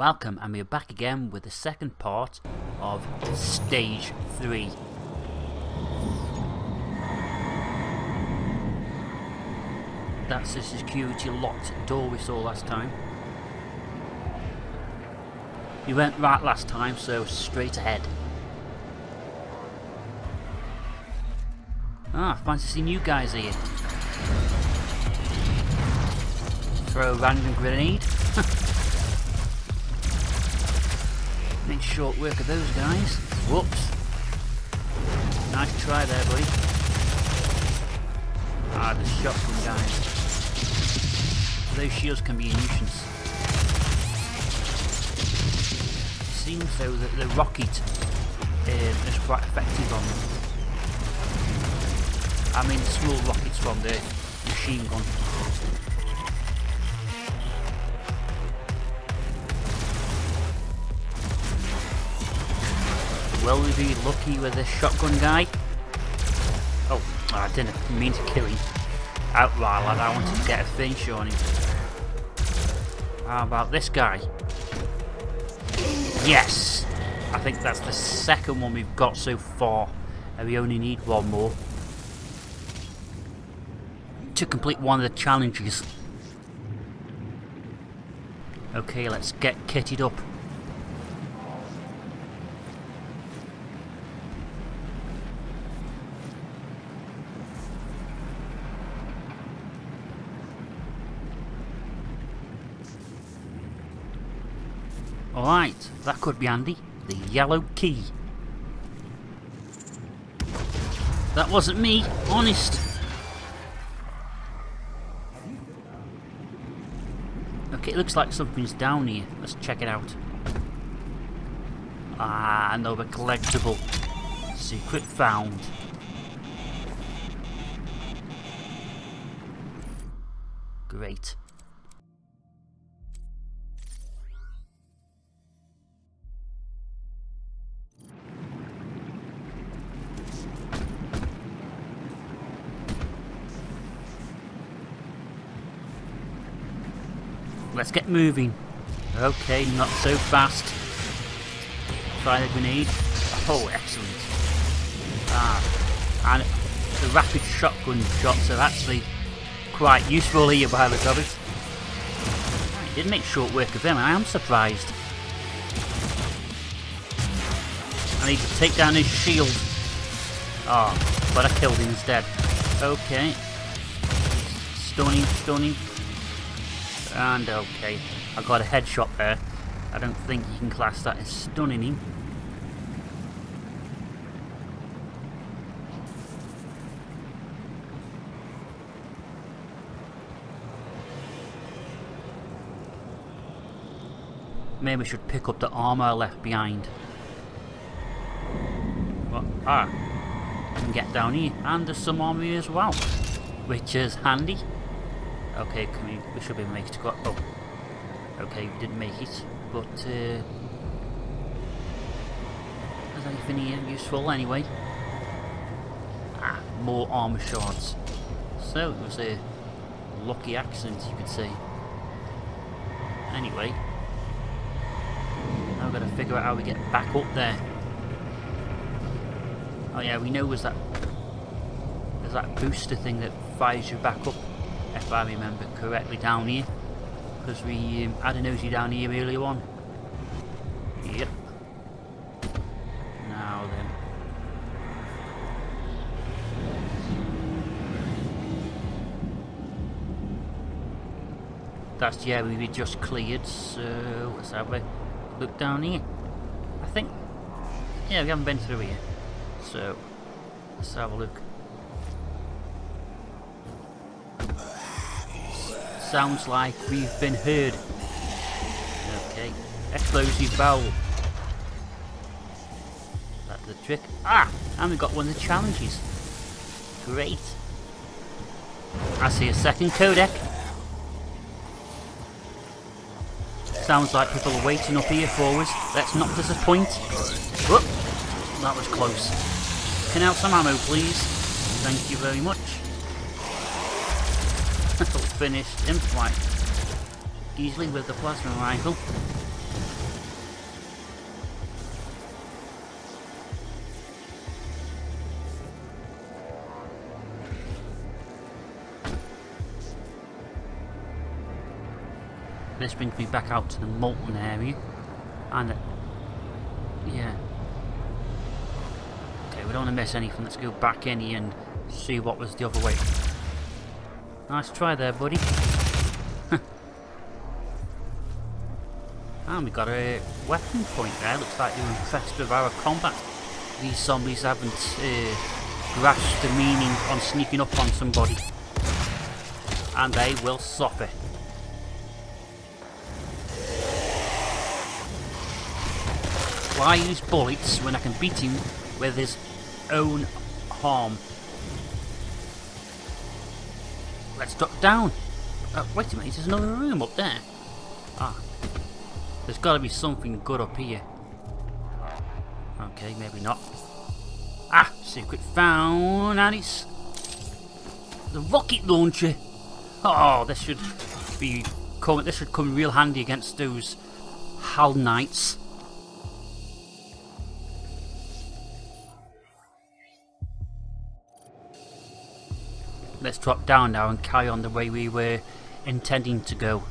Welcome, and we're back again with the second part of Stage 3. That's the security locked door we saw last time. We went right last time, so straight ahead. Ah, fancy seeing you guys here. Throw a random grenade. Make short work of those guys. Whoops. Nice try there, buddy. Ah, the shotgun guys. Those shields can be a nuisance. Seems though that the rocket uh, is quite effective on them. I mean small rockets from the machine gun. Be lucky with this shotgun guy? Oh, I didn't mean to kill him outright, lad. I wanted to get a finish on him. How about this guy? Yes! I think that's the second one we've got so far. And we only need one more. To complete one of the challenges. Okay, let's get kitted up. Alright, that could be handy. The yellow key. That wasn't me, honest. Okay, it looks like something's down here. Let's check it out. Ah, another collectible. Secret found. Great. Let's get moving. Okay, not so fast. Try the grenade. Oh, excellent. Ah, and the rapid shotgun shots are actually quite useful here by the of it. He did make short work of them, I am surprised. I need to take down his shield. Oh, but I killed him instead. Okay. Stunning, stunning. And okay, I got a headshot there. I don't think you can class that as stunning him. Maybe I should pick up the armour I left behind. What? Ah, I can get down here, and there's some armour as well, which is handy. Okay, can we, we should be able to make it Oh. Okay, we didn't make it. But, uh... Is anything here useful anyway? Ah, more armour shards. So, it was a lucky accident, you could say. Anyway. Now we've got to figure out how we get back up there. Oh yeah, we know there's that... There's that booster thing that fires you back up if I remember correctly down here. Because we um, had a nosy down here earlier on. Yep. Now then. That's the area we just cleared so let's have a look down here. I think yeah we haven't been through here. So let's have a look sounds like we've been heard. Okay, explosive bowl. That's the trick. Ah, and we got one of the challenges. Great. I see a second codex. Sounds like people are waiting up here for us. Let's not disappoint. Whoop, that was close. Can I have some ammo, please? Thank you very much finished in-flight, easily with the plasma rifle. This brings me back out to the molten area, and uh, yeah. Okay, we don't want to miss anything. Let's go back in here and see what was the other way. Nice try there, buddy. and we got a weapon point there. Looks like they're impressed with our combat. These zombies haven't uh, grasped the meaning on sneaking up on somebody. And they will suffer. Why use bullets when I can beat him with his own harm? Let's drop down. Uh, wait a minute, there's another room up there. Ah. There's got to be something good up here. Okay, maybe not. Ah, secret found, and it's the rocket launcher. Oh, this should be come. This should come real handy against those Hell Knights. Let's drop down now and carry on the way we were intending to go.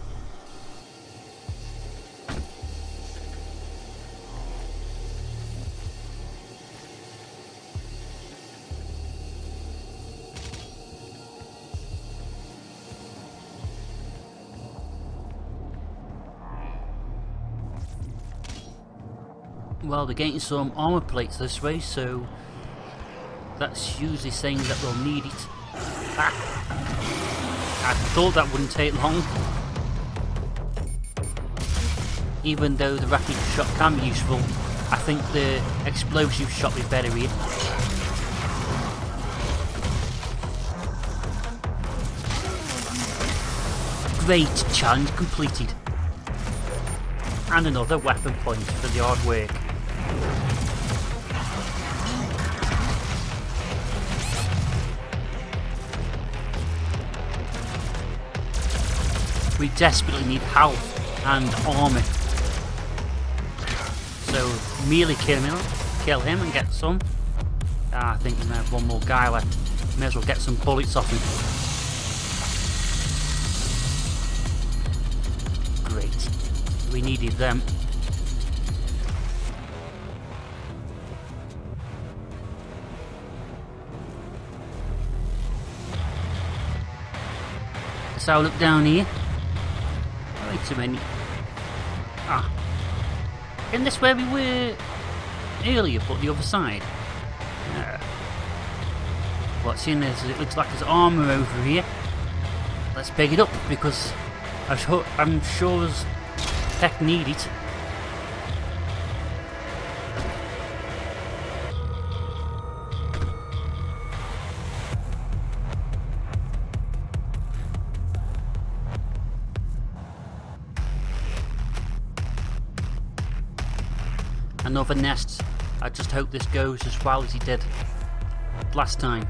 Well, they're getting some armor plates this way, so that's usually saying that we'll need it. I thought that wouldn't take long. Even though the rapid shot can be useful, I think the explosive shot is better here. Great, challenge completed. And another weapon point for the hard work. We desperately need health and armor. So merely kill him, kill him and get some. Ah, I think we may have one more guy left. May as well get some bullets off him. Great. We needed them. So I look down here. Wait a. Ah. Isn't this where we were earlier, but the other side? Uh, what's in this? It looks like there's armour over here. Let's pick it up because I'm sure, I'm sure there's heck need it. Another nest. I just hope this goes as well as he did last time.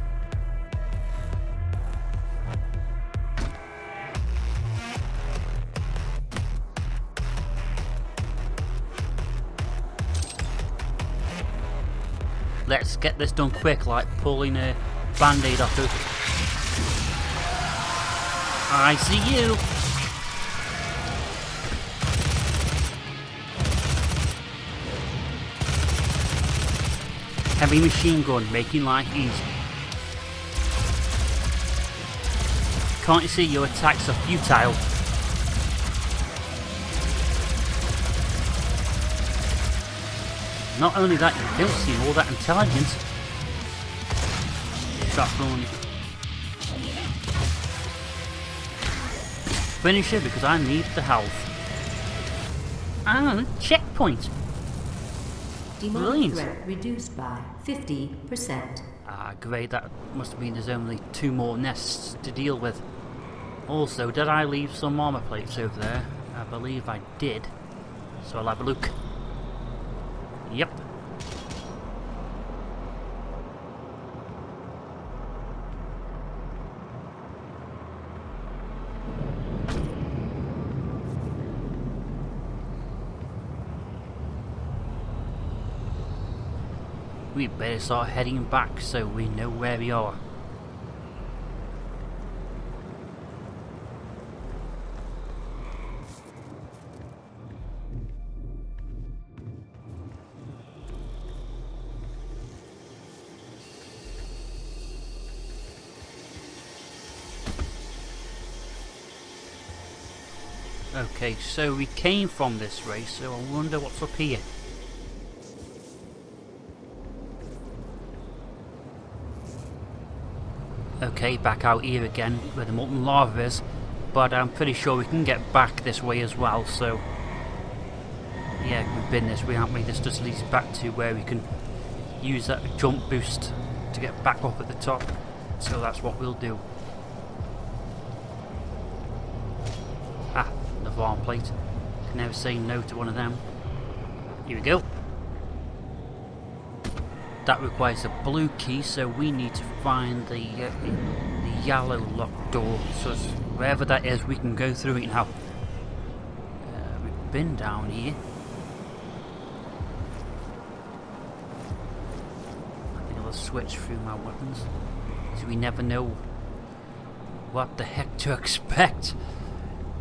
Let's get this done quick, like pulling a band-aid off. I see you! Heavy machine gun, making life easy. Can't you see your attacks are futile? Not only that, you don't seem all that intelligent. Shotgun. Finish it because I need the health. And checkpoint. Demonic threat reduced by 50%. Ah, great. That must mean there's only two more nests to deal with. Also, did I leave some armor plates over there? I believe I did. So I'll have a look. Yep, we better start heading back so we know where we are. Okay, so we came from this race, so I wonder what's up here. Okay, back out here again where the molten lava is, but I'm pretty sure we can get back this way as well, so... Yeah, we've been this way, haven't we? This just leads back to where we can use that jump boost to get back up at the top, so that's what we'll do. Ah, the farm plate. Can never say no to one of them. Here we go. That requires a blue key, so we need to find the, uh, the, yellow locked door. So wherever that is, we can go through it now. Uh, we've been down here. I think I'll switch through my weapons. So we never know what the heck to expect.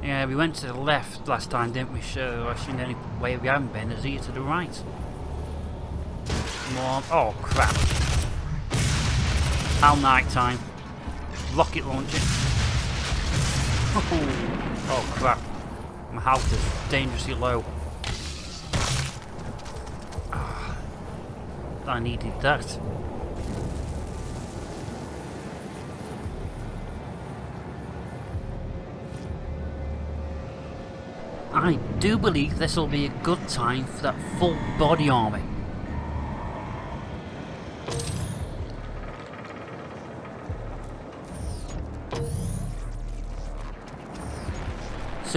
Yeah, we went to the left last time, didn't we? So I assume the only way we haven't been is here to the right. More. Oh, crap. How night time. Rocket launcher. Oh, crap. My health is dangerously low. Ah, I needed that. I do believe this will be a good time for that full body armor.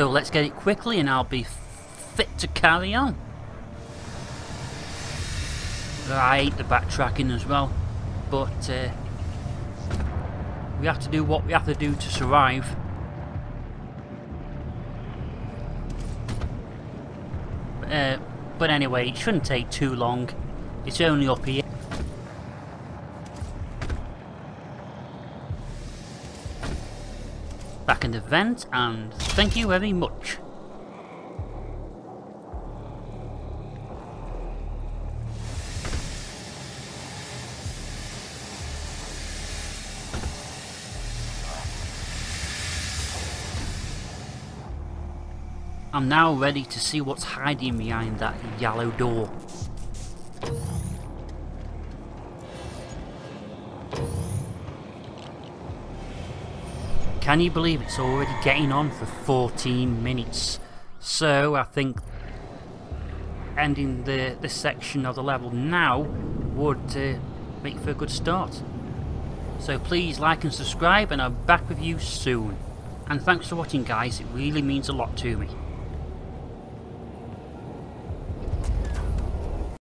So let's get it quickly and I'll be fit to carry on. I hate the backtracking as well, but uh, we have to do what we have to do to survive. Uh, but anyway, it shouldn't take too long. It's only up here. Back in the vent, and thank you very much. I'm now ready to see what's hiding behind that yellow door. Can you believe it's already getting on for 14 minutes? So I think ending the this section of the level now would uh, make for a good start. So please like and subscribe and I'm back with you soon. And thanks for watching guys, it really means a lot to me.